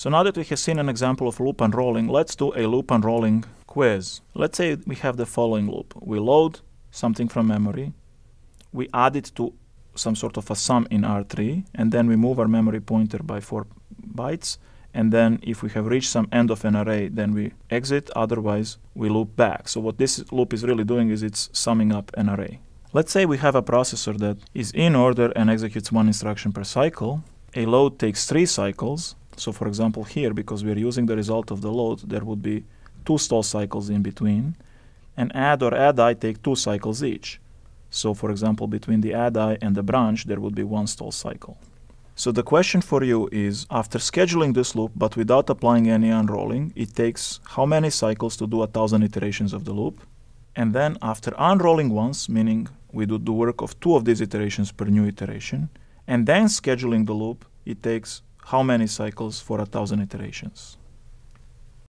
So now that we have seen an example of loop unrolling, let's do a loop unrolling quiz. Let's say we have the following loop. We load something from memory, we add it to some sort of a sum in R3, and then we move our memory pointer by 4 bytes, and then if we have reached some end of an array, then we exit, otherwise we loop back. So what this loop is really doing is it's summing up an array. Let's say we have a processor that is in order and executes one instruction per cycle. A load takes three cycles, so for example here, because we're using the result of the load, there would be two stall cycles in between. And add or addi take two cycles each. So for example, between the addi and the branch, there would be one stall cycle. So the question for you is, after scheduling this loop but without applying any unrolling, it takes how many cycles to do a thousand iterations of the loop? And then after unrolling once, meaning we do the work of two of these iterations per new iteration, and then scheduling the loop, it takes how many cycles for a thousand iterations.